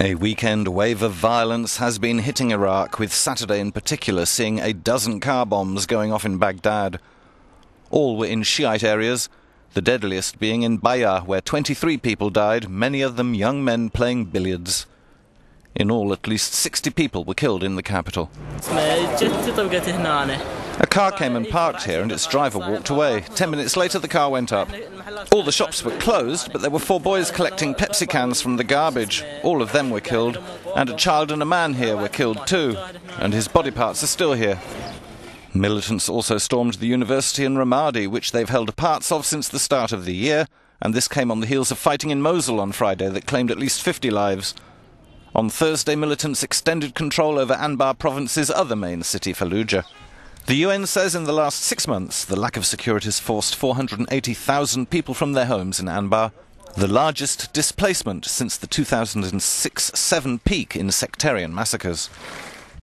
A weekend wave of violence has been hitting Iraq, with Saturday in particular seeing a dozen car bombs going off in Baghdad. All were in Shiite areas, the deadliest being in Bayaa, where 23 people died, many of them young men playing billiards. In all, at least 60 people were killed in the capital. A car came and parked here, and its driver walked away. Ten minutes later, the car went up. All the shops were closed, but there were four boys collecting Pepsi cans from the garbage. All of them were killed, and a child and a man here were killed too, and his body parts are still here. Militants also stormed the university in Ramadi, which they've held parts of since the start of the year, and this came on the heels of fighting in Mosul on Friday that claimed at least 50 lives. On Thursday, militants extended control over Anbar province's other main city, Fallujah. The UN says in the last six months, the lack of security has forced 480,000 people from their homes in Anbar, the largest displacement since the 2006 7 peak in sectarian massacres.